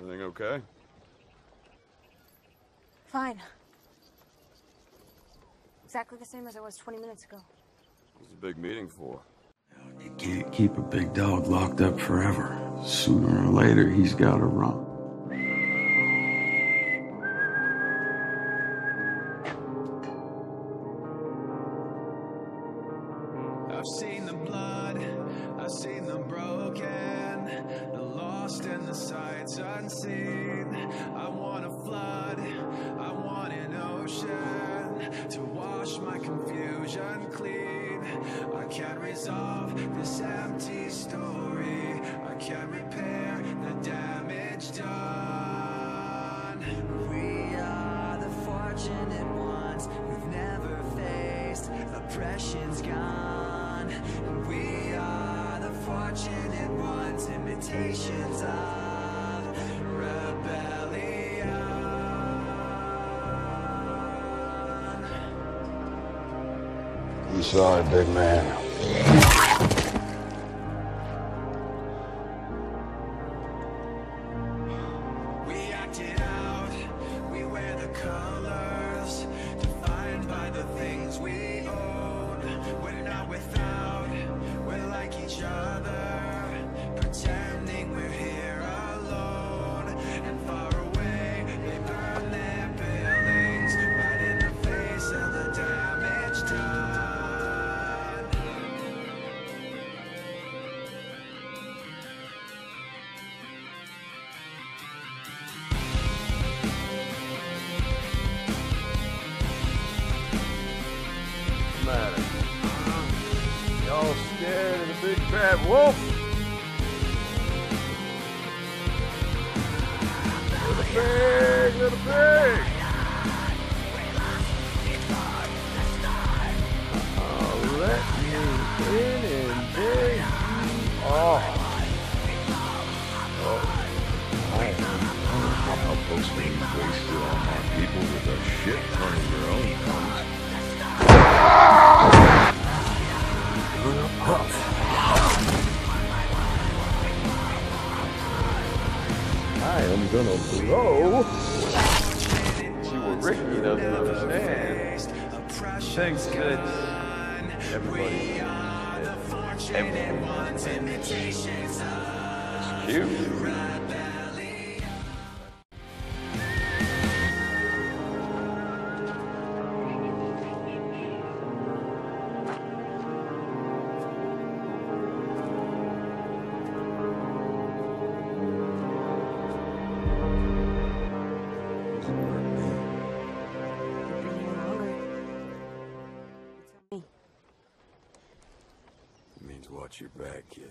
Everything okay? Fine. Exactly the same as it was 20 minutes ago. What's the big meeting for? You can't keep a big dog locked up forever. Sooner or later, he's gotta run. I've seen the blood, I've seen the broken, the lost and the sights unseen. I want a flood, I want an ocean to wash my confusion clean. I can't resolve this empty story, I can't repair the damage done. We are the fortunate ones we've never faced. Oppression's gone. We are the fortunate ones, imitations of rebellion. You saw it, big man. Matter? Y'all scared of the big bad wolf? Little pig, little pig! Oh, let me in and there you are. Oh, I am how folks being wasted on our people with a shit I am gonna blow. Ricky doesn't understand. Thinks that everybody, everyone's cute. Watch your back, kid.